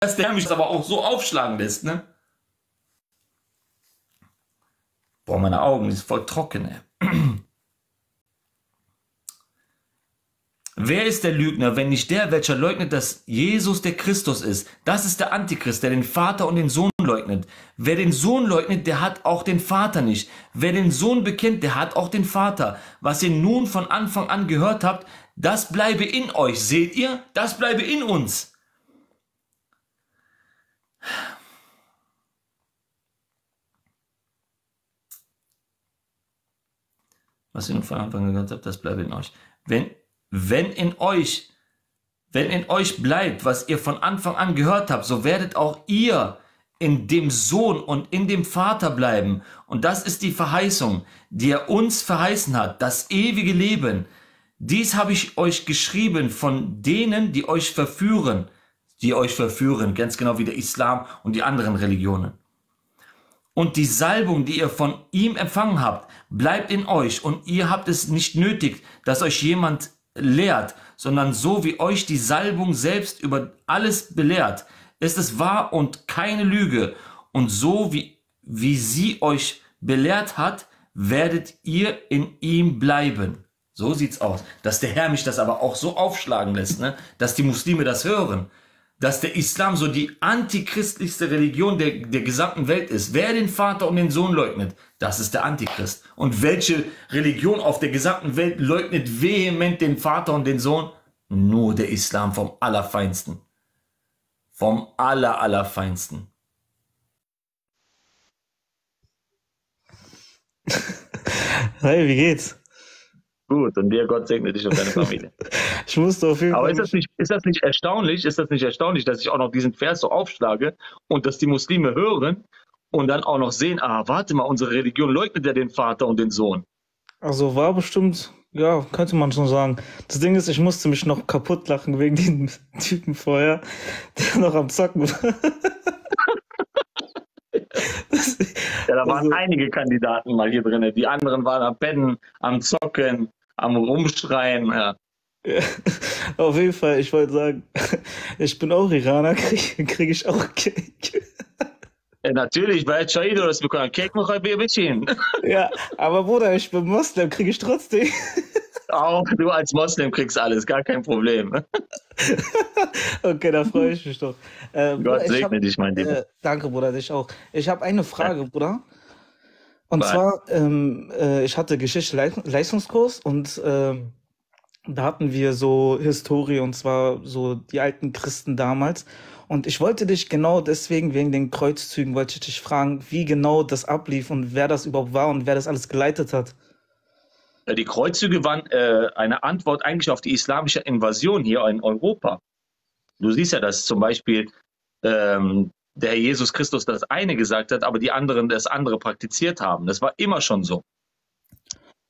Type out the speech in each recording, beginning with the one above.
dass der mich aber auch so aufschlagen lässt, ne? Boah, meine Augen, sind voll trocken, ey. Wer ist der Lügner, wenn nicht der, welcher leugnet, dass Jesus der Christus ist? Das ist der Antichrist, der den Vater und den Sohn leugnet. Wer den Sohn leugnet, der hat auch den Vater nicht. Wer den Sohn bekennt, der hat auch den Vater. Was ihr nun von Anfang an gehört habt, das bleibe in euch. Seht ihr? Das bleibe in uns. Was ihr nun von Anfang an gehört habt, das bleibe in euch. Wenn wenn in euch, wenn in euch bleibt, was ihr von Anfang an gehört habt, so werdet auch ihr in dem Sohn und in dem Vater bleiben. Und das ist die Verheißung, die er uns verheißen hat, das ewige Leben. Dies habe ich euch geschrieben von denen, die euch verführen, die euch verführen, ganz genau wie der Islam und die anderen Religionen. Und die Salbung, die ihr von ihm empfangen habt, bleibt in euch und ihr habt es nicht nötig, dass euch jemand lehrt, sondern so wie euch die Salbung selbst über alles belehrt, ist es wahr und keine Lüge. Und so wie, wie sie euch belehrt hat, werdet ihr in ihm bleiben. So sieht's aus. Dass der Herr mich das aber auch so aufschlagen lässt, ne? dass die Muslime das hören dass der Islam so die antichristlichste Religion der, der gesamten Welt ist. Wer den Vater und den Sohn leugnet, das ist der Antichrist. Und welche Religion auf der gesamten Welt leugnet vehement den Vater und den Sohn? Nur der Islam vom Allerfeinsten. Vom Aller, Allerfeinsten. Hey, wie geht's? Gut, und dir Gott segne dich und deine Familie. ich musste auf jeden Aber Fall. Aber ist das, nicht, ist das nicht erstaunlich? Ist das nicht erstaunlich, dass ich auch noch diesen Vers so aufschlage und dass die Muslime hören und dann auch noch sehen, ah, warte mal, unsere Religion leugnet ja den Vater und den Sohn. Also war bestimmt, ja, könnte man schon sagen. Das Ding ist, ich musste mich noch kaputt lachen wegen dem Typen vorher, der noch am Zocken war. ja, da waren also, einige Kandidaten mal hier drin. Die anderen waren am Betten, am Zocken, am Rumschreien. Ja. Ja, auf jeden Fall, ich wollte sagen, ich bin auch Iraner, kriege krieg ich auch Cake. Ja, natürlich, bei Chaido das bekommen. Cake noch ein bisschen. Ja, aber Bruder, ich bin Moslem, kriege ich trotzdem. Auch du als Moslem kriegst alles, gar kein Problem. okay, da freue ich mich doch. Äh, Gott segne hab, dich, mein Lieber. Äh, danke, Bruder, dich auch. Ich habe eine Frage, ja. Bruder. Und Bye. zwar, ähm, äh, ich hatte Geschichte-Leistungskurs und ähm, da hatten wir so Historie und zwar so die alten Christen damals. Und ich wollte dich genau deswegen, wegen den Kreuzzügen, wollte ich dich fragen, wie genau das ablief und wer das überhaupt war und wer das alles geleitet hat. Die Kreuzzüge waren äh, eine Antwort eigentlich auf die islamische Invasion hier in Europa. Du siehst ja, dass zum Beispiel ähm, der Herr Jesus Christus das eine gesagt hat, aber die anderen das andere praktiziert haben. Das war immer schon so.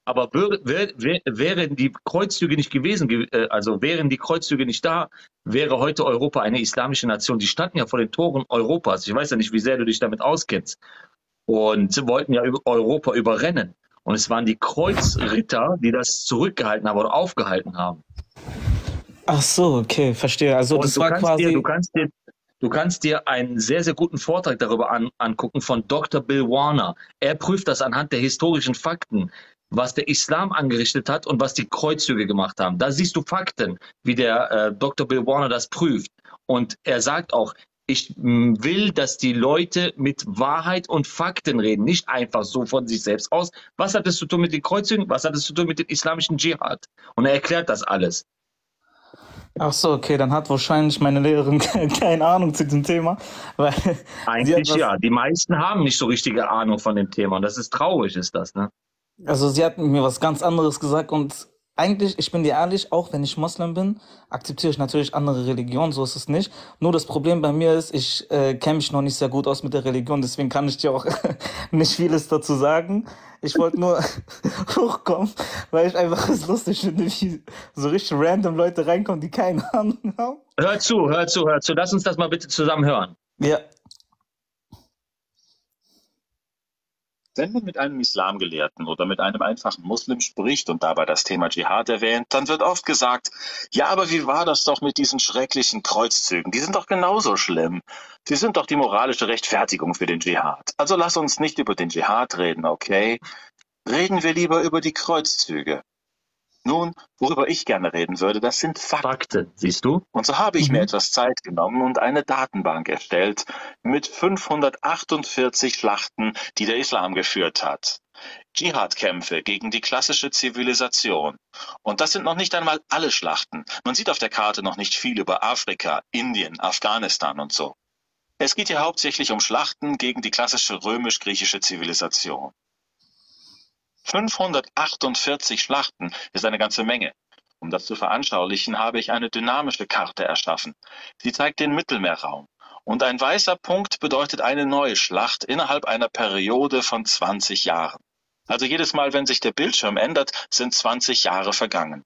Aber wär, wär, wären die Kreuzzüge nicht gewesen, äh, also wären die Kreuzzüge nicht da, wäre heute Europa eine islamische Nation. Die standen ja vor den Toren Europas. Ich weiß ja nicht, wie sehr du dich damit auskennst. Und wollten ja Europa überrennen. Und es waren die Kreuzritter, die das zurückgehalten haben oder aufgehalten haben. Ach so, okay, verstehe. Also das war quasi. Dir, du kannst dir Du kannst dir einen sehr, sehr guten Vortrag darüber an, angucken von Dr. Bill Warner. Er prüft das anhand der historischen Fakten, was der Islam angerichtet hat und was die Kreuzzüge gemacht haben. Da siehst du Fakten, wie der äh, Dr. Bill Warner das prüft. Und er sagt auch, ich will, dass die Leute mit Wahrheit und Fakten reden, nicht einfach so von sich selbst aus. Was hat es zu tun mit den Kreuzzügen? Was hat es zu tun mit dem islamischen Dschihad? Und er erklärt das alles. Ach so, okay, dann hat wahrscheinlich meine Lehrerin keine Ahnung zu dem Thema. Weil Eigentlich ja, die meisten haben nicht so richtige Ahnung von dem Thema und das ist traurig, ist das, ne? Also sie hat mir was ganz anderes gesagt und eigentlich, ich bin dir ehrlich, auch wenn ich Moslem bin, akzeptiere ich natürlich andere Religionen, so ist es nicht. Nur das Problem bei mir ist, ich äh, kenne mich noch nicht sehr gut aus mit der Religion, deswegen kann ich dir auch nicht vieles dazu sagen. Ich wollte nur hochkommen, weil ich einfach es lustig finde, wie so richtig random Leute reinkommen, die keine Ahnung haben. Hör zu, hör zu, hör zu. Lass uns das mal bitte zusammen hören. Ja. Wenn man mit einem Islamgelehrten oder mit einem einfachen Muslim spricht und dabei das Thema Dschihad erwähnt, dann wird oft gesagt, ja, aber wie war das doch mit diesen schrecklichen Kreuzzügen? Die sind doch genauso schlimm. Sie sind doch die moralische Rechtfertigung für den Dschihad. Also lass uns nicht über den Dschihad reden, okay? Reden wir lieber über die Kreuzzüge. Nun, worüber ich gerne reden würde, das sind Fakten. Fakten, siehst du? Und so habe ich mir Mhm. etwas Zeit genommen und eine Datenbank erstellt mit 548 Schlachten, die der Islam geführt hat. Dschihad-Kämpfe gegen die klassische Zivilisation. Und das sind noch nicht einmal alle Schlachten. Man sieht auf der Karte noch nicht viel über Afrika, Indien, Afghanistan und so. Es geht hier hauptsächlich um Schlachten gegen die klassische römisch-griechische Zivilisation. 548 Schlachten ist eine ganze Menge. Um das zu veranschaulichen, habe ich eine dynamische Karte erschaffen. Sie zeigt den Mittelmeerraum. Und ein weißer Punkt bedeutet eine neue Schlacht innerhalb einer Periode von 20 Jahren. Also jedes Mal, wenn sich der Bildschirm ändert, sind 20 Jahre vergangen.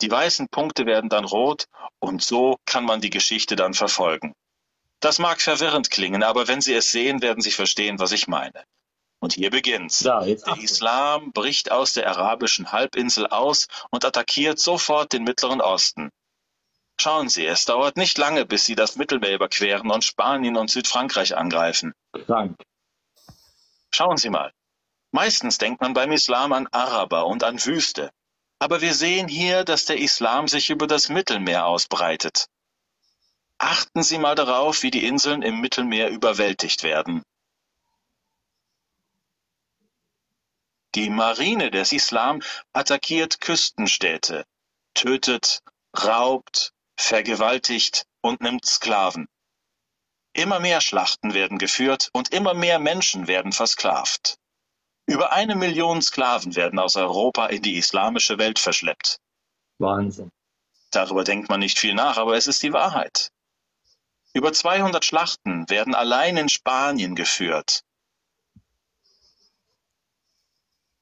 Die weißen Punkte werden dann rot und so kann man die Geschichte dann verfolgen. Das mag verwirrend klingen, aber wenn Sie es sehen, werden Sie verstehen, was ich meine. Und hier beginnt's. Jetzt Der. Islam bricht aus der arabischen Halbinsel aus und attackiert sofort den Mittleren Osten. Schauen Sie, es dauert nicht lange, bis sie das Mittelmeer überqueren und Spanien und Südfrankreich angreifen. Krank. Schauen Sie mal. Meistens denkt man beim Islam an Araber und an Wüste. Aber wir sehen hier, dass der Islam sich über das Mittelmeer ausbreitet. Achten Sie mal darauf, wie die Inseln im Mittelmeer überwältigt werden. Die Marine des Islam attackiert Küstenstädte, tötet, raubt, vergewaltigt und nimmt Sklaven. Immer mehr Schlachten werden geführt und immer mehr Menschen werden versklavt. Über eine Million Sklaven werden aus Europa in die islamische Welt verschleppt. Wahnsinn. Darüber denkt man nicht viel nach, aber es ist die Wahrheit. Über 200 Schlachten werden allein in Spanien geführt.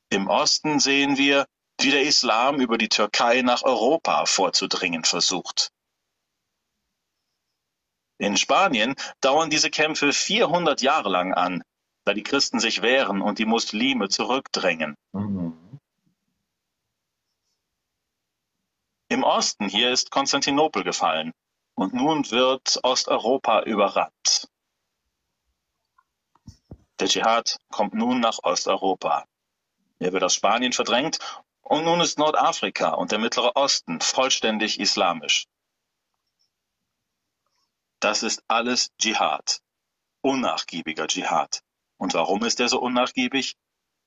Im Osten sehen wir, wie der Islam über die Türkei nach Europa vorzudringen versucht. In Spanien dauern diese Kämpfe 400 Jahre lang an, da die Christen sich wehren und die Muslime zurückdrängen. Mhm. Im Osten hier ist Konstantinopel gefallen und nun wird Osteuropa überrannt. Der Dschihad kommt nun nach Osteuropa. Er wird aus Spanien verdrängt und nun ist Nordafrika und der Mittlere Osten vollständig islamisch. Das ist alles Dschihad. Unnachgiebiger Dschihad. Und warum ist er so unnachgiebig?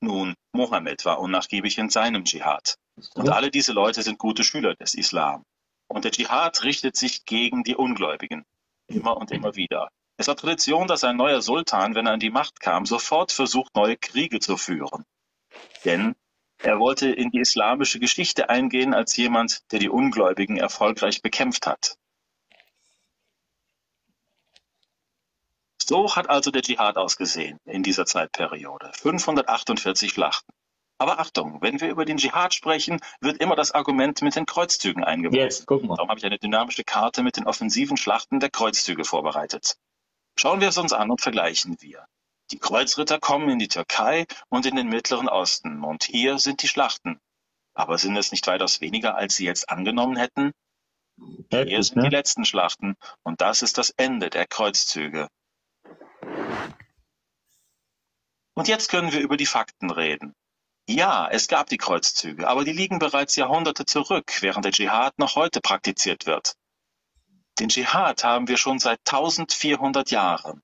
Nun, Mohammed war unnachgiebig in seinem Dschihad. Und alle diese Leute sind gute Schüler des Islam. Und der Dschihad richtet sich gegen die Ungläubigen. Immer und immer wieder. Es war Tradition, dass ein neuer Sultan, wenn er an die Macht kam, sofort versucht, neue Kriege zu führen. Denn er wollte in die islamische Geschichte eingehen als jemand, der die Ungläubigen erfolgreich bekämpft hat. So hat also der Dschihad ausgesehen in dieser Zeitperiode. 548 Schlachten. Aber Achtung, wenn wir über den Dschihad sprechen, wird immer das Argument mit den Kreuzzügen eingebaut. Jetzt, guck mal. Darum habe ich eine dynamische Karte mit den offensiven Schlachten der Kreuzzüge vorbereitet. Schauen wir es uns an und vergleichen wir. Die Kreuzritter kommen in die Türkei und in den Mittleren Osten und hier sind die Schlachten. Aber sind es nicht weitaus weniger, als sie jetzt angenommen hätten? Hier sind die ne? letzten Schlachten und das ist das Ende der Kreuzzüge. Und jetzt können wir über die Fakten reden. Ja, es gab die Kreuzzüge, aber die liegen bereits Jahrhunderte zurück, während der Dschihad noch heute praktiziert wird. Den Dschihad haben wir schon seit 1400 Jahren.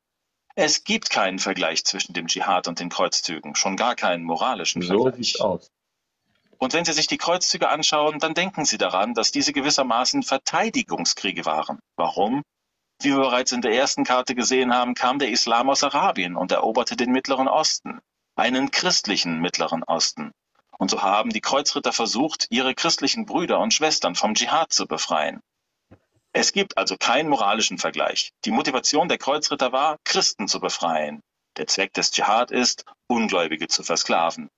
Es gibt keinen Vergleich zwischen dem Dschihad und den Kreuzzügen, schon gar keinen moralischen So Vergleich. sieht's aus. Und wenn Sie sich die Kreuzzüge anschauen, dann denken Sie daran, dass diese gewissermaßen Verteidigungskriege waren. Warum? Wie wir bereits in der ersten Karte gesehen haben, kam der Islam aus Arabien und eroberte den Mittleren Osten, einen christlichen Mittleren Osten. Und so haben die Kreuzritter versucht, ihre christlichen Brüder und Schwestern vom Dschihad zu befreien. Es gibt also keinen moralischen Vergleich. Die Motivation der Kreuzritter war, Christen zu befreien. Der Zweck des Dschihad ist, Ungläubige zu versklaven.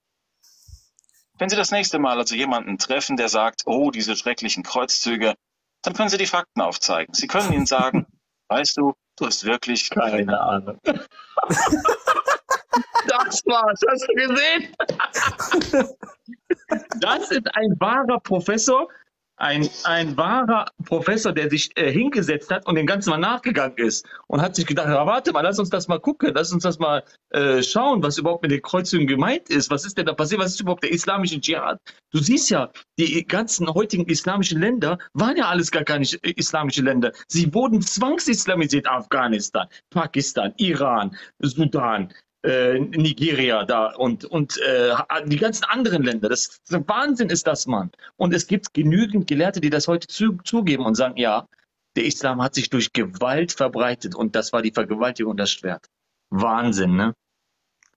Wenn Sie das nächste Mal also jemanden treffen, der sagt, oh, diese schrecklichen Kreuzzüge, dann können Sie die Fakten aufzeigen. Sie können ihnen sagen, weißt du, du hast wirklich Keine Ahnung. Da Das war's, hast du gesehen? Das ist ein wahrer Professor, ein, ein wahrer Professor, der sich äh, hingesetzt hat und dem Ganzen mal nachgegangen ist und hat sich gedacht, ja, warte mal, lass uns das mal gucken, lass uns das mal äh, schauen, was überhaupt mit den Kreuzzügen gemeint ist. Was ist denn da passiert? Was ist überhaupt der islamische Dschihad? Du siehst ja, die ganzen heutigen islamischen Länder waren ja alles gar keine islamische Länder. Sie wurden zwangsislamisiert. Afghanistan, Pakistan, Iran, Sudan, äh, Nigeria da und, und äh, die ganzen anderen Länder. Das, das Wahnsinn ist das, Mann. Und es gibt genügend Gelehrte, die das heute zu, zugeben und sagen, ja, der Islam hat sich durch Gewalt verbreitet und das war die Vergewaltigung das Schwert. Wahnsinn, ne?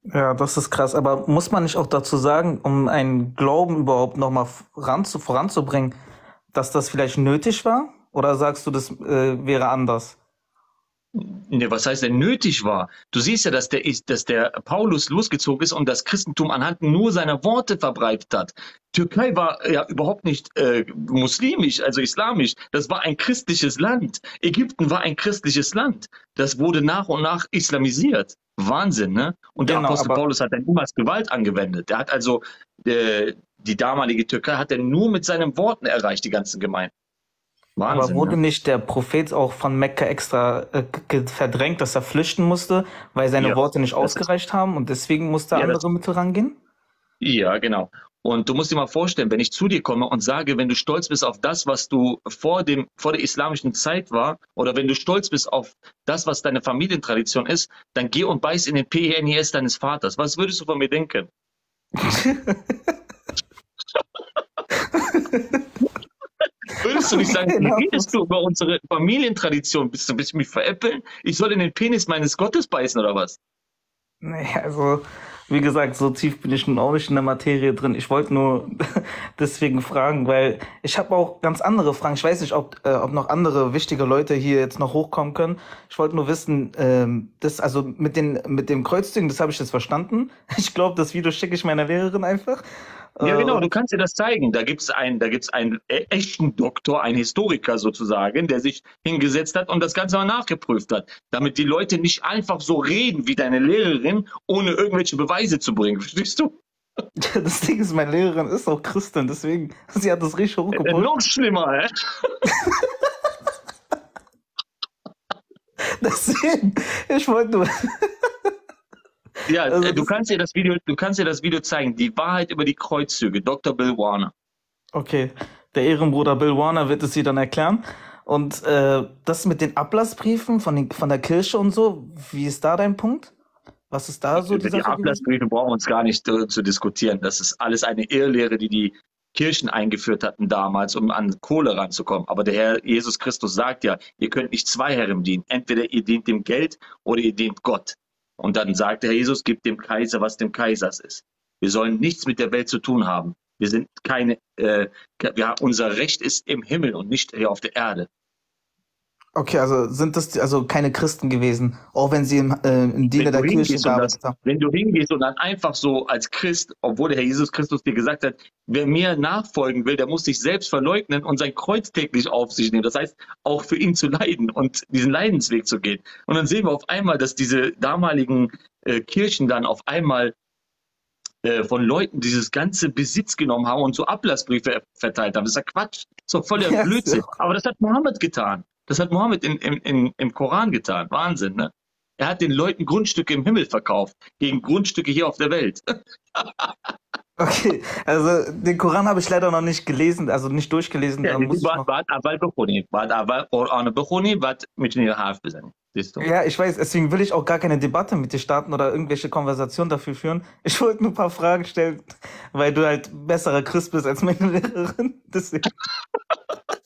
Ja, das ist krass. Aber muss man nicht auch dazu sagen, um einen Glauben überhaupt nochmal voranzubringen, dass das vielleicht nötig war? Oder sagst du, das äh, wäre anders? Ne, was heißt denn nötig war? Du siehst ja, dass der, dass der Paulus losgezogen ist und das Christentum anhand nur seiner Worte verbreitet hat. Türkei war ja überhaupt nicht äh, muslimisch, also islamisch. Das war ein christliches Land. Ägypten war ein christliches Land. Das wurde nach und nach islamisiert. Wahnsinn, ne? Und der genau, Apostel Paulus hat dann niemals Gewalt angewendet. Der hat also äh, die damalige Türkei hat er nur mit seinen Worten erreicht, die ganzen Gemeinden. Wahnsinn, Aber wurde ja. nicht der Prophet auch von Mekka extra äh, verdrängt, dass er flüchten musste, weil seine ja, Worte nicht ausgereicht haben und deswegen musste er ja, andere Mittel rangehen? Ja, genau. Und du musst dir mal vorstellen, wenn ich zu dir komme und sage, wenn du stolz bist auf das, was du vor dem, vor der islamischen Zeit war, oder wenn du stolz bist auf das, was deine Familientradition ist, dann geh und beiß in den PNIS deines Vaters. Was würdest du von mir denken? Würdest du nicht sagen, genau. wie redest du über unsere Familientradition? Bist du, willst du mich veräppeln? Ich soll in den Penis meines Gottes beißen oder was? Nee, also, wie gesagt, so tief bin ich nun auch nicht in der Materie drin. Ich wollte nur deswegen fragen, weil ich habe auch ganz andere Fragen. Ich weiß nicht, ob, äh, ob noch andere wichtige Leute hier jetzt noch hochkommen können. Ich wollte nur wissen, ähm, das, also mit, den, mit dem Kreuzzügen, das habe ich jetzt verstanden. Ich glaube, das Video schicke ich meiner Lehrerin einfach. Ja, genau, du kannst dir das zeigen. Da gibt es einen, da gibt's einen e-, echten Doktor, einen Historiker sozusagen, der sich hingesetzt hat und das Ganze mal nachgeprüft hat, damit die Leute nicht einfach so reden wie deine Lehrerin, ohne irgendwelche Beweise zu bringen. Verstehst du? Das Ding ist, meine Lehrerin ist auch Christin, deswegen, sie hat das richtig hochgepusht. Äh, noch schlimmer, hä? deswegen, ich wollte nur... Ja, also äh, du kannst dir das Video, du kannst dir das Video zeigen. Die Wahrheit über die Kreuzzüge, Dr. Bill Warner. Okay, der Ehrenbruder Bill Warner wird es dir dann erklären. Und äh, das mit den Ablassbriefen von, den, von der Kirche und so, wie ist da dein Punkt? Was ist da so? Über die Ablassbriefe brauchen wir uns gar nicht zu, zu diskutieren. Das ist alles eine Irrlehre, die die Kirchen eingeführt hatten damals, um an Kohle ranzukommen. Aber der Herr Jesus Christus sagt ja, ihr könnt nicht zwei Herren dienen. Entweder ihr dient dem Geld oder ihr dient Gott. Und dann sagte Herr Jesus, gib dem Kaiser, was dem Kaisers ist. Wir sollen nichts mit der Welt zu tun haben. Wir sind keine, äh, ja, unser Recht ist im Himmel und nicht hier auf der Erde. Okay, also sind das also keine Christen gewesen, auch wenn sie im, äh, im Diener der Kirche gearbeitet haben. Wenn du hingehst und dann einfach so als Christ, obwohl der Herr Jesus Christus dir gesagt hat, wer mir nachfolgen will, der muss sich selbst verleugnen und sein Kreuz täglich auf sich nehmen. Das heißt, auch für ihn zu leiden und diesen Leidensweg zu gehen. Und dann sehen wir auf einmal, dass diese damaligen äh, Kirchen dann auf einmal äh, von Leuten dieses ganze Besitz genommen haben und so Ablassbriefe verteilt haben. Das ist ja Quatsch. Das ist doch voller Blödsinn. Aber das hat Mohammed getan. Das hat Mohammed in, in, in, im Koran getan. Wahnsinn, ne? Er hat den Leuten Grundstücke im Himmel verkauft, gegen Grundstücke hier auf der Welt. Okay, also den Koran habe ich leider noch nicht gelesen, also nicht durchgelesen. Ja, Ja, ich weiß, deswegen will ich auch gar keine Debatte mit dir starten oder irgendwelche Konversationen dafür führen. Ich wollte nur ein paar Fragen stellen, weil du halt besserer Christ bist als meine Lehrerin. Deswegen.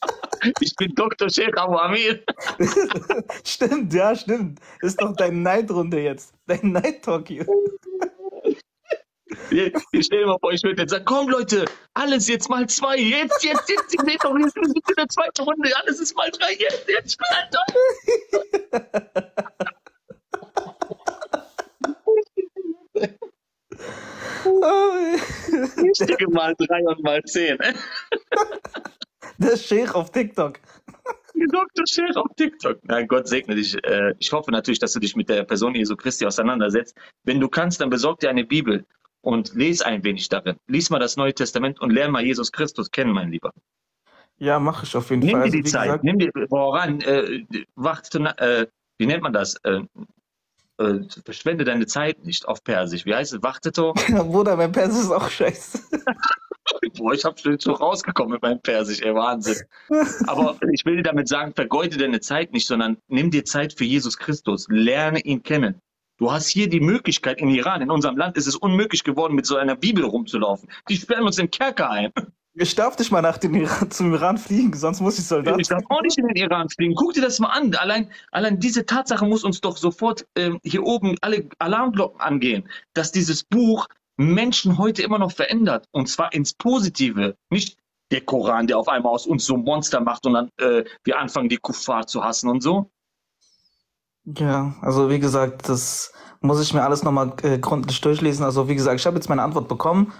Ich bin Dr. Sheikh Abu Amir. stimmt, ja, stimmt. Ist doch dein Neidrunde jetzt. Dein Neidtalk hier. Ich stelle mal vor, ich würde jetzt sagen, komm Leute, alles jetzt mal zwei, jetzt, jetzt, jetzt, ich sehe doch, jetzt sind in der zweiten Runde, alles ist mal drei, jetzt, jetzt, Alter. Ich denke mal drei und mal zehn. Der Sheikh auf TikTok. Dr. Share auf TikTok. Na, Gott segne dich. Äh, Ich hoffe natürlich, dass du dich mit der Person Jesu Christi auseinandersetzt. Wenn du kannst, dann besorg dir eine Bibel und lese ein wenig darin. Lies mal das Neue Testament und lerne mal Jesus Christus kennen, mein Lieber. Ja, mache ich auf jeden Nimm Fall. dir Also, die Zeit, gesagt, nimm dir voran, äh, warte, äh, wie nennt man das? Äh, äh, verschwende deine Zeit nicht auf Persisch. Wie heißt es? Warteto? Bruder, mein Persisch ist auch scheiße. Boah, ich hab schon so rausgekommen mit meinem Persisch, ey, Wahnsinn. Aber ich will dir damit sagen, vergeude deine Zeit nicht, sondern nimm dir Zeit für Jesus Christus. Lerne ihn kennen. Du hast hier die Möglichkeit in Iran, in unserem Land ist es unmöglich geworden, mit so einer Bibel rumzulaufen. Die sperren uns im Kerker ein. Ich darf nicht mal nach dem Iran, zum Iran fliegen, sonst muss ich Soldat Ich darf auch nicht in den Iran fliegen. Guck dir das mal an. Allein, allein diese Tatsache muss uns doch sofort ähm, hier oben alle Alarmglocken angehen, dass dieses Buch Menschen heute immer noch verändert. Und zwar ins Positive. Nicht der Koran, der auf einmal aus uns so ein Monster macht und dann äh, wir anfangen, die Kuffar zu hassen und so. Ja, also wie gesagt, das muss ich mir alles nochmal äh, gründlich durchlesen. Also wie gesagt, ich habe jetzt meine Antwort bekommen,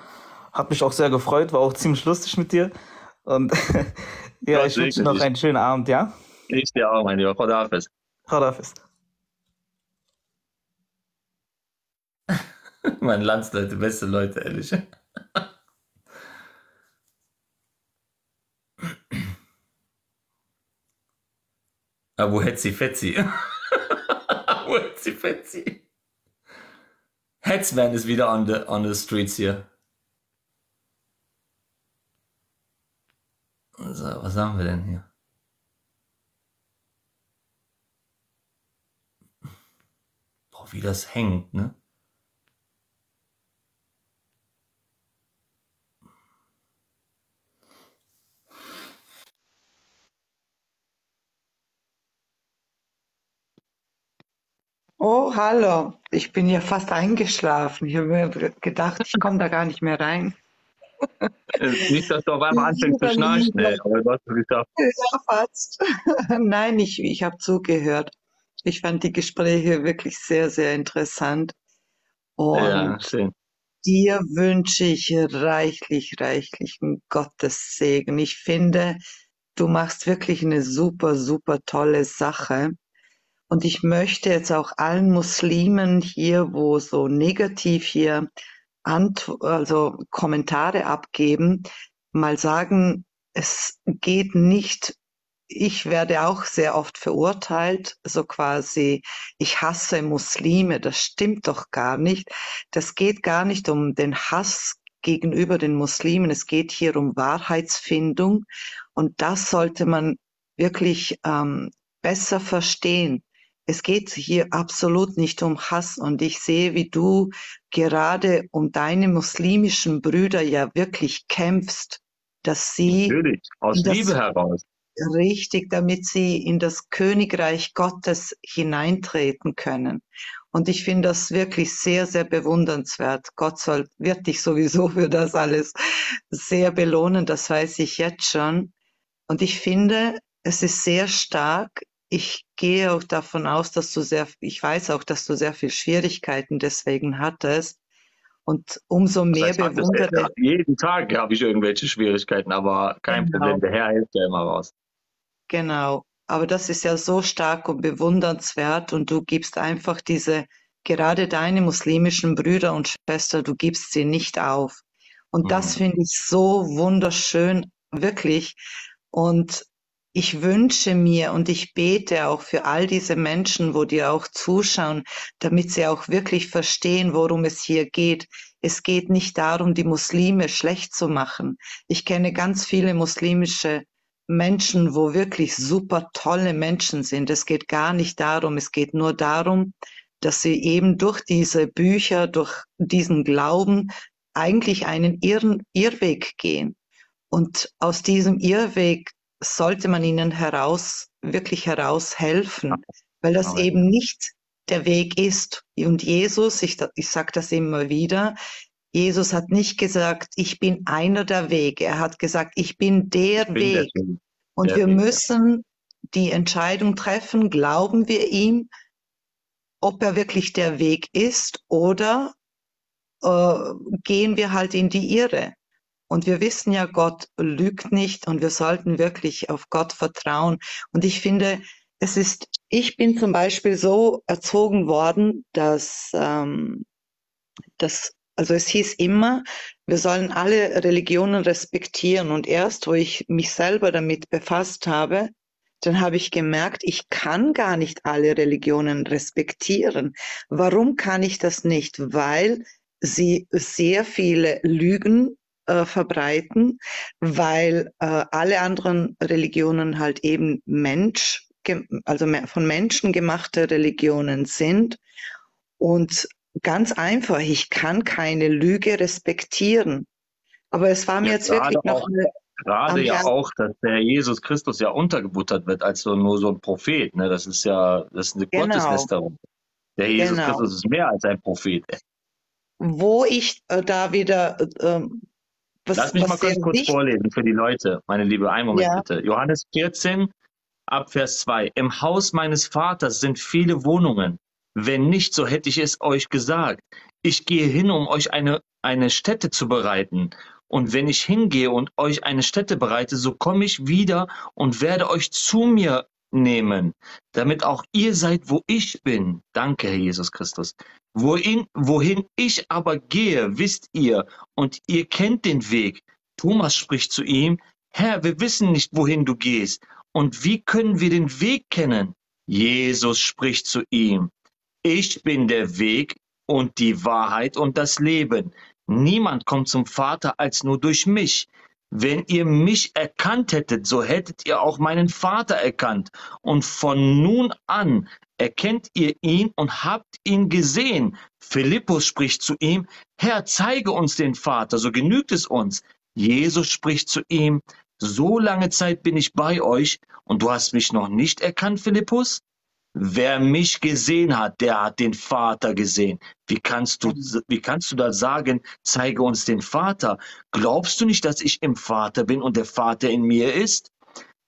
habe mich auch sehr gefreut, war auch ziemlich lustig mit dir. Und ja, Gott ich wünsche segne noch einen schönen Abend, ja? Ich dir auch, mein Lieber. Gott Hafiz. Hafiz. Mein Landsleute, beste Leute, ehrlich. Abu Hetzi Fetzi. Abu Hetzi Fetzi. Hetzman ist wieder on the, on the streets hier. So, was haben wir denn hier? Boah, wie das hängt, ne? Oh, hallo. Ich bin ja fast eingeschlafen. Ich habe mir gedacht, ich komme da gar nicht mehr rein. Äh, Nicht, dass du auf einmal anfängst zu schnarchen, ey. Aber du hast es geschafft. Ja, fast. Nein, ich, ich habe zugehört. Ich fand die Gespräche wirklich sehr, sehr interessant. Ja, Und schön. dir wünsche ich reichlich, reichlichen Gottessegen. Ich finde, du machst wirklich eine super, super tolle Sache. Und ich möchte jetzt auch allen Muslimen hier, wo so negativ hier Ant also Kommentare abgeben, mal sagen, es geht nicht, ich werde auch sehr oft verurteilt, so quasi, ich hasse Muslime, das stimmt doch gar nicht. Das geht gar nicht um den Hass gegenüber den Muslimen, es geht hier um Wahrheitsfindung und das sollte man wirklich ähm, besser verstehen. Es geht hier absolut nicht um Hass und ich sehe, wie du gerade um deine muslimischen Brüder ja wirklich kämpfst, dass sie Natürlich. Aus das- Liebe heraus. richtig, damit sie in das Königreich Gottes hineintreten können. Und ich finde das wirklich sehr, sehr bewundernswert. Gott soll, wird dich sowieso für das alles sehr belohnen, das weiß ich jetzt schon. Und ich finde, es ist sehr stark. Ich gehe auch davon aus, dass du sehr, ich weiß auch, dass du sehr viel Schwierigkeiten deswegen hattest. Und umso mehr Das heißt, bewundere jeden Tag habe ich irgendwelche Schwierigkeiten, aber kein Genau. Problem. Der Herr hilft ja immer raus. Genau, aber das ist ja so stark und bewundernswert und du gibst einfach diese, gerade deine muslimischen Brüder und Schwestern, du gibst sie nicht auf. Und das Mhm. finde ich so wunderschön, wirklich. Und ich wünsche mir und ich bete auch für all diese Menschen, wo die auch zuschauen, damit sie auch wirklich verstehen, worum es hier geht. Es geht nicht darum, die Muslime schlecht zu machen. Ich kenne ganz viele muslimische Menschen, wo wirklich super tolle Menschen sind. Es geht gar nicht darum, es geht nur darum, dass sie eben durch diese Bücher, durch diesen Glauben eigentlich einen Irr Irrweg gehen. Und aus diesem Irrweg sollte man ihnen heraus, wirklich heraushelfen, weil das Aber- eben nicht der Weg ist. Und Jesus, ich, ich sage das immer wieder, Jesus hat nicht gesagt, ich bin einer der Wege. Er hat gesagt, ich bin der Ich bin der Weg. Weg. Und Der wir Weg, müssen die Entscheidung treffen, glauben wir ihm, ob er wirklich der Weg ist oder äh, gehen wir halt in die Irre. Und wir wissen ja, Gott lügt nicht und wir sollten wirklich auf Gott vertrauen. Und ich finde, es ist, ich bin zum Beispiel so erzogen worden, dass, ähm, dass also es hieß immer, wir sollen alle Religionen respektieren. Und erst, wo ich mich selber damit befasst habe, dann habe ich gemerkt, ich kann gar nicht alle Religionen respektieren. Warum kann ich das nicht? Weil sie sehr viele Lügen äh, verbreiten, weil äh, alle anderen Religionen halt eben Mensch, also von Menschen gemachte Religionen sind. Und ganz einfach, ich kann keine Lüge respektieren. Aber es war mir ja, jetzt wirklich noch auch, eine, Gerade ja auch, dass der Jesus Christus ja untergebuttert wird als so, nur so ein Prophet. Ne? Das ist ja das ist eine genau. Gotteslästerung. Der Jesus genau. Christus ist mehr als ein Prophet. Wo ich äh, da wieder äh, was, Lass mich mal kurz, kurz vorlesen für die Leute, meine Liebe. Einen Moment ja. bitte. Johannes 14, Abvers 2. Im Haus meines Vaters sind viele Wohnungen. Wenn nicht, so hätte ich es euch gesagt. Ich gehe hin, um euch eine, eine Stätte zu bereiten. Und wenn ich hingehe und euch eine Stätte bereite, so komme ich wieder und werde euch zu mir nehmen, damit auch ihr seid, wo ich bin. Danke, Herr Jesus Christus. Wohin, wohin ich aber gehe, wisst ihr, und ihr kennt den Weg. Thomas spricht zu ihm, Herr, wir wissen nicht, wohin du gehst. Und wie können wir den Weg kennen? Jesus spricht zu ihm, ich bin der Weg und die Wahrheit und das Leben. Niemand kommt zum Vater als nur durch mich. Wenn ihr mich erkannt hättet, so hättet ihr auch meinen Vater erkannt. Und von nun an erkennt ihr ihn und habt ihn gesehen. Philippus spricht zu ihm, Herr, zeige uns den Vater, so genügt es uns. Jesus spricht zu ihm, so lange Zeit bin ich bei euch und du hast mich noch nicht erkannt, Philippus? Wer mich gesehen hat, der hat den Vater gesehen. Wie kannst du, wie kannst du da sagen, zeige uns den Vater? Glaubst du nicht, dass ich im Vater bin und der Vater in mir ist?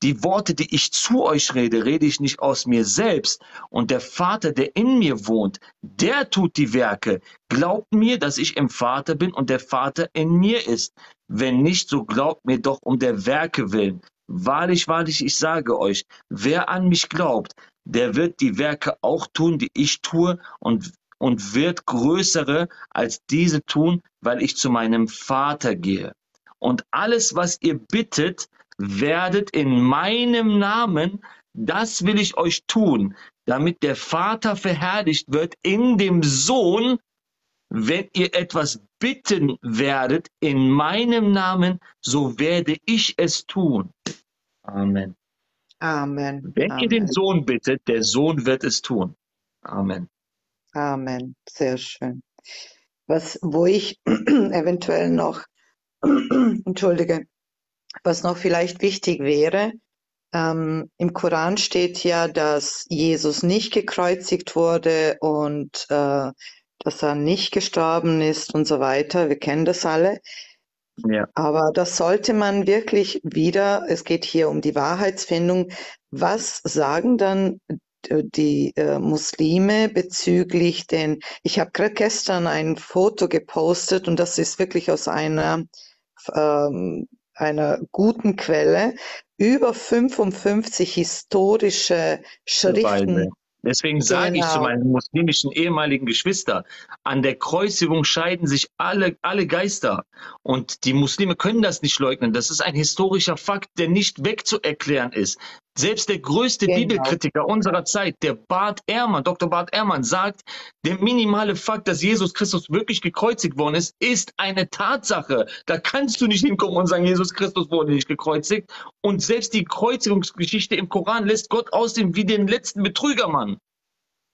Die Worte, die ich zu euch rede, rede ich nicht aus mir selbst. Und der Vater, der in mir wohnt, der tut die Werke. Glaubt mir, dass ich im Vater bin und der Vater in mir ist. Wenn nicht, so glaubt mir doch um der Werke willen. Wahrlich, wahrlich, ich sage euch, wer an mich glaubt, der wird die Werke auch tun, die ich tue und, und wird größere als diese tun, weil ich zu meinem Vater gehe. Und alles, was ihr bittet, werdet in meinem Namen, das will ich euch tun, damit der Vater verherrlicht wird in dem Sohn, wenn ihr etwas bitten werdet in meinem Namen, so werde ich es tun. Amen. Amen. Wenn Amen. ihr den Sohn bittet, der Sohn wird es tun. Amen. Amen. Sehr schön. Was, wo ich eventuell noch, entschuldige, was noch vielleicht wichtig wäre, ähm, im Koran steht ja, dass Jesus nicht gekreuzigt wurde und äh, dass er nicht gestorben ist und so weiter. Wir kennen das alle. Ja. Aber das sollte man wirklich wieder, es geht hier um die Wahrheitsfindung, was sagen dann die äh, Muslime bezüglich den, ich habe gerade gestern ein Foto gepostet und das ist wirklich aus einer, ähm, einer guten Quelle, über 55 historische Schriften Deswegen sage genau. ich zu genau. meinen muslimischen ehemaligen Geschwistern, an der Kreuzigung scheiden sich alle, alle Geister. Und die Muslime können das nicht leugnen. Das ist ein historischer Fakt, der nicht wegzuerklären ist. Selbst der größte genau. Bibelkritiker unserer Zeit, der Bart Ehrmann, Dr. Bart Ehrmann, sagt, der minimale Fakt, dass Jesus Christus wirklich gekreuzigt worden ist, ist eine Tatsache. Da kannst du nicht hinkommen und sagen, Jesus Christus wurde nicht gekreuzigt. Und selbst die Kreuzigungsgeschichte im Koran lässt Gott aussehen wie den letzten Betrügermann.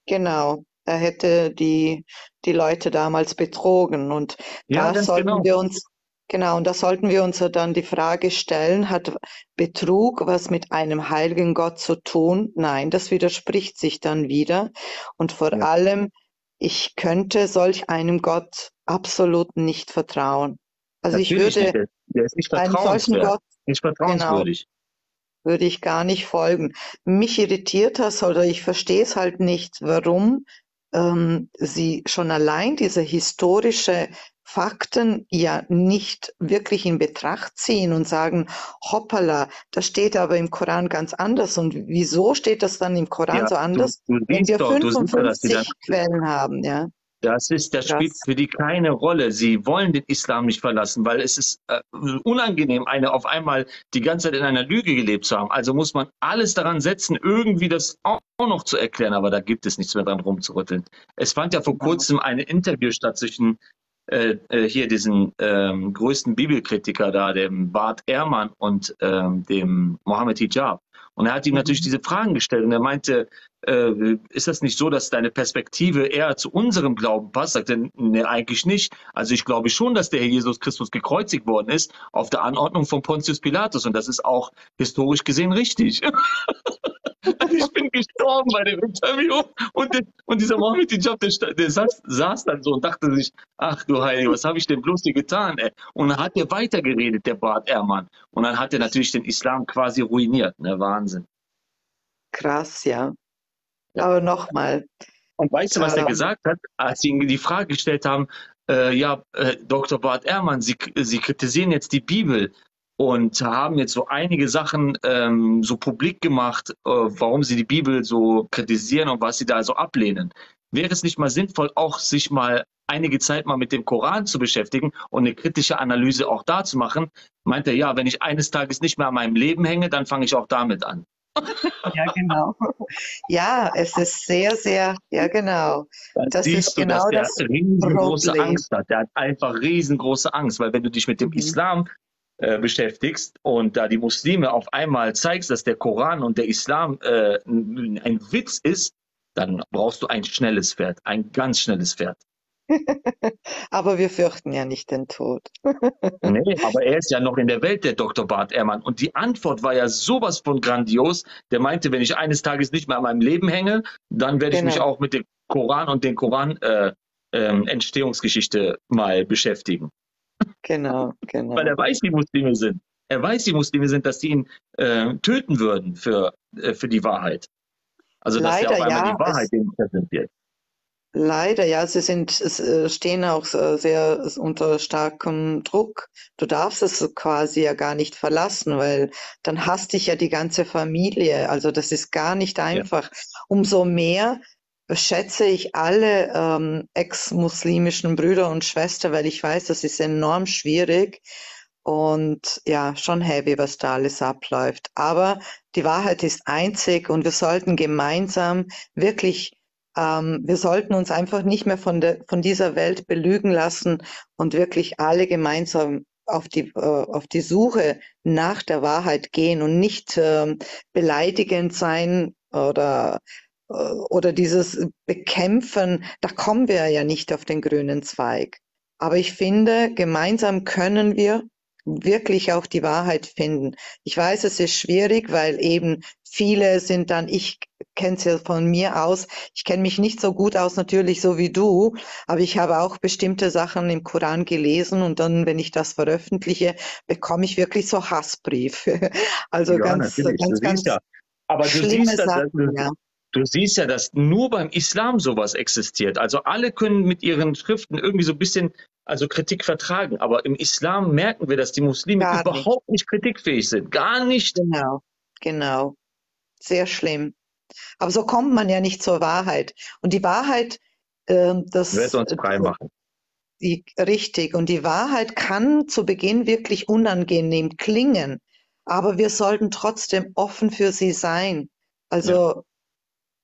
Genau. Er hätte die, die Leute damals betrogen. Und ja, da sollten genau. wir uns Genau, und da sollten wir uns ja dann die Frage stellen, hat Betrug was mit einem heiligen Gott zu tun? Nein, das widerspricht sich dann wieder. Und vor ja. allem, ich könnte solch einem Gott absolut nicht vertrauen. Also Natürlich ich würde nicht. Der ist nicht einem solchen Gott nicht vertrauenswürdig. Genau, würde ich gar nicht folgen. Mich irritiert das oder ich verstehe es halt nicht, warum ähm, sie schon allein diese historische Fakten ja nicht wirklich in Betracht ziehen und sagen, hoppala, das steht aber im Koran ganz anders. Und wieso steht das dann im Koran Ja, so du, anders, du wenn siehst wir doch, du siehst ja, 55 Quellen haben, ja? Das ist, das Krass. spielt für die keine Rolle. Sie wollen den Islam nicht verlassen, weil es ist äh, unangenehm, eine auf einmal die ganze Zeit in einer Lüge gelebt zu haben. Also muss man alles daran setzen, irgendwie das auch noch zu erklären, aber da gibt es nichts mehr dran rumzurütteln. Es fand ja vor kurzem ein Interview statt zwischen äh, äh, hier diesen ähm, größten Bibelkritiker da, dem Bart Ehrmann und ähm, dem Mohammed Hijab. Und er hat ihm natürlich Mhm. diese Fragen gestellt und er meinte, äh, ist das nicht so, dass deine Perspektive eher zu unserem Glauben passt? Sagt er, nee, eigentlich nicht. Also ich glaube schon, dass der Herr Jesus Christus gekreuzigt worden ist auf der Anordnung von Pontius Pilatus und das ist auch historisch gesehen richtig. Ich bin gestorben bei dem Interview und, und dieser Mohammed Hijab, der, der saß, saß dann so und dachte sich, ach du Heilige, was habe ich denn bloß hier getan? Ey? Und dann hat er weitergeredet, der Bart Ehrmann. Und dann hat er natürlich den Islam quasi ruiniert. Ne? Wahnsinn. Krass, ja. Ja. Aber nochmal, Und weißt du, was er gesagt hat, als sie ihm die Frage gestellt haben, äh, ja, äh, Dr. Bart Ehrmann, Sie, Sie kritisieren jetzt die Bibel und haben jetzt so einige Sachen ähm, so publik gemacht, äh, warum Sie die Bibel so kritisieren und was Sie da so ablehnen. Wäre es nicht mal sinnvoll, auch sich mal einige Zeit mal mit dem Koran zu beschäftigen und eine kritische Analyse auch da zu machen? Meint er, ja, wenn ich eines Tages nicht mehr an meinem Leben hänge, dann fange ich auch damit an. ja, genau. Ja, es ist sehr, sehr, ja, genau. Dann Das siehst ist du, genau dass der das riesengroße Problem. Angst hat. Der hat einfach riesengroße Angst, weil wenn du dich mit dem Mhm. Islam äh, beschäftigst und da die Muslime auf einmal zeigst, dass der Koran und der Islam äh, ein, ein Witz ist, dann brauchst du ein schnelles Pferd, ein ganz schnelles Pferd. Aber wir fürchten ja nicht den Tod. Nee, aber er ist ja noch in der Welt, der Dr. Bart Ehrmann. Und die Antwort war ja sowas von grandios. Der meinte, wenn ich eines Tages nicht mehr an meinem Leben hänge, dann werde ich mich Genau. auch mit dem Koran und den Koran äh, ähm, Entstehungsgeschichte mal beschäftigen. Genau, genau. Weil er weiß, wie Muslime sind. Er weiß, wie Muslime sind, dass sie ihn äh, töten würden für, äh, für die Wahrheit. Also, dass er Leider, auf einmal ja, die Wahrheit denen präsentiert. Leider, ja, sie sind, äh, stehen auch äh, sehr unter starkem Druck. Du darfst es quasi ja gar nicht verlassen, weil dann hasst dich ja die ganze Familie. Also das ist gar nicht einfach. Umso mehr schätze ich alle ähm, ex-muslimischen Brüder und Schwestern, weil ich weiß, das ist enorm schwierig und ja, schon heavy, was da alles abläuft. Aber die Wahrheit ist einzig und wir sollten gemeinsam wirklich ähm, wir sollten uns einfach nicht mehr von der, von dieser Welt belügen lassen und wirklich alle gemeinsam auf die, äh, auf die Suche nach der Wahrheit gehen und nicht ähm, beleidigend sein oder, äh, oder dieses Bekämpfen. Da kommen wir ja nicht auf den grünen Zweig. Aber ich finde, gemeinsam können wir wirklich auch die Wahrheit finden. Ich weiß, es ist schwierig, weil eben viele sind dann, ich kenne es ja von mir aus, ich kenne mich nicht so gut aus, natürlich so wie du, aber ich habe auch bestimmte Sachen im Koran gelesen und dann, wenn ich das veröffentliche, bekomme ich wirklich so Hassbriefe. Also ganz, natürlich. ganz, ganz ja. Aber du schlimme siehst, Sachen, du, ja. Du siehst ja, dass nur beim Islam sowas existiert. Also alle können mit ihren Schriften irgendwie so ein bisschen also Kritik vertragen. Aber im Islam merken wir, dass die Muslime Gar nicht. überhaupt nicht kritikfähig sind. Gar nicht. Genau, genau. Sehr schlimm. Aber so kommt man ja nicht zur Wahrheit. Und die Wahrheit, ähm, das, Wird uns frei machen. Die, richtig. Und die Wahrheit kann zu Beginn wirklich unangenehm klingen, aber wir sollten trotzdem offen für sie sein. Also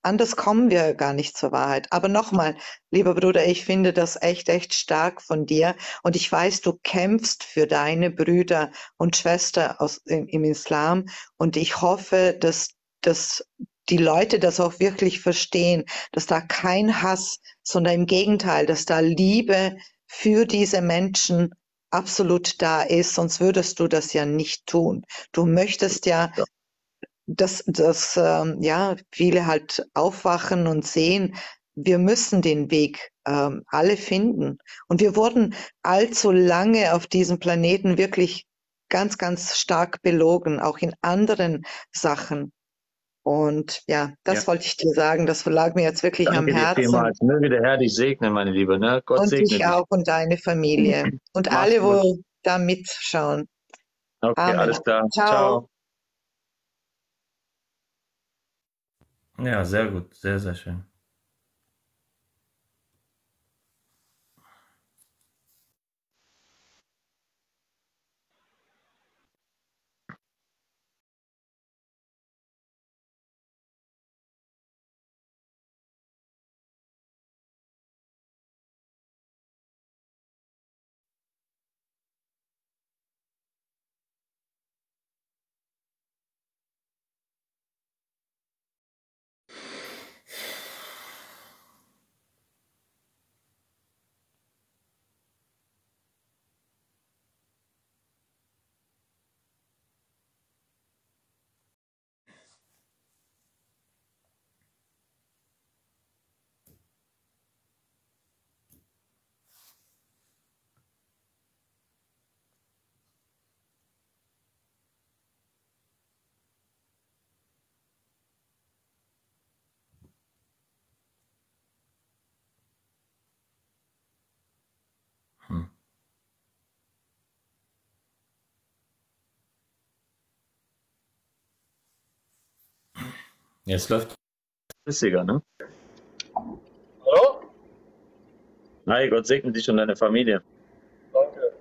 anders kommen wir gar nicht zur Wahrheit. Aber nochmal, lieber Bruder, ich finde das echt, echt stark von dir. Und ich weiß, du kämpfst für deine Brüder und Schwestern aus, im, im Islam. Und ich hoffe, dass, dass die Leute das auch wirklich verstehen, dass da kein Hass, sondern im Gegenteil, dass da Liebe für diese Menschen absolut da ist, sonst würdest du das ja nicht tun. Du möchtest Ja. Dass, dass ähm, ja, viele halt aufwachen und sehen, wir müssen den Weg ähm, alle finden. Und wir wurden allzu lange auf diesem Planeten wirklich ganz, ganz stark belogen, auch in anderen Sachen. Und ja, das Ja. wollte ich dir sagen. Das lag mir jetzt wirklich am Danke dir Herzen. vielmals. Möge der Herr dich segnen, meine Liebe. Ne? Gott Und segne dich auch und deine Familie. Und Mach's alle, gut. wo da mitschauen. Okay, Amen. alles klar. Ciao. Ciao. Ja, sehr gut. Sehr, sehr schön. Jetzt läuft flüssiger, ne? Hallo? Hi, Gott segne dich und deine Familie. Danke.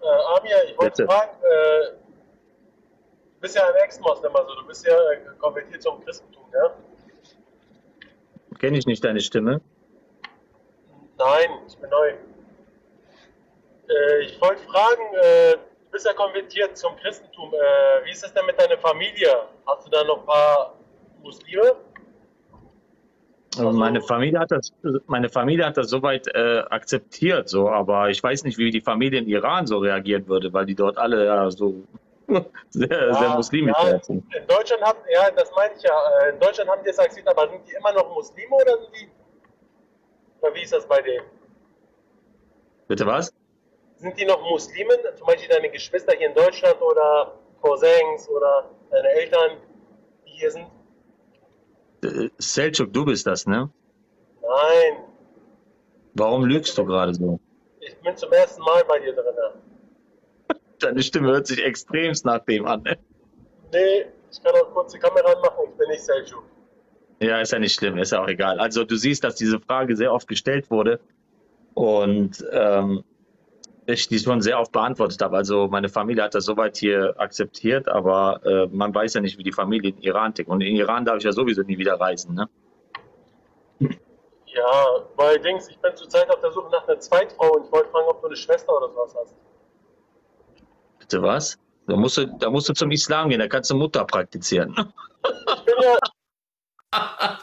Äh, Amir, ich wollte Bitte. fragen, äh, du bist ja ein Ex-Moslem, also du bist ja äh, konvertiert zum Christentum, ja? Kenne ich nicht deine Stimme? Nein, ich bin neu. Äh, ich wollte fragen, äh, du bist ja konvertiert zum Christentum. Äh, wie ist es denn mit deiner Familie? Hast du da noch ein paar Muslime? Also meine Familie hat das, meine Familie hat das soweit äh, akzeptiert, so, aber ich weiß nicht, wie die Familie in Iran so reagieren würde, weil die dort alle ja so sehr, sehr muslimisch ja, sind. in Deutschland haben, ja, das meine ich ja, äh, in Deutschland haben die es akzeptiert, aber sind die immer noch Muslime oder sind die, oder wie ist das bei denen? Bitte was? Sind die noch Muslimen, zum Beispiel deine Geschwister hier in Deutschland oder Cousins oder deine Eltern, die hier sind? Äh, Selçuk, du bist das, ne? Nein, Warum lügst du gerade so? ich bin zum ersten Mal bei dir drin. Deine Stimme hört sich extremst nach dem an. Ne? Nee, ich kann auch kurz die Kamera anmachen, ich bin nicht Seljuk. Ja, ist ja nicht schlimm, ist ja auch egal. Also du siehst, dass diese Frage sehr oft gestellt wurde und ähm, ich die schon sehr oft beantwortet habe. Also meine Familie hat das soweit hier akzeptiert, aber äh, man weiß ja nicht, wie die Familie in Iran tickt. Und in Iran darf ich ja sowieso nie wieder reisen, ne? Ja, weil Dings, ich bin zurzeit auf der Suche nach einer Zweitfrau und ich wollte fragen, ob du eine Schwester oder sowas hast. Bitte was? Da musst du, da musst du zum Islam gehen, da kannst du Mutter praktizieren. Ich bin ja,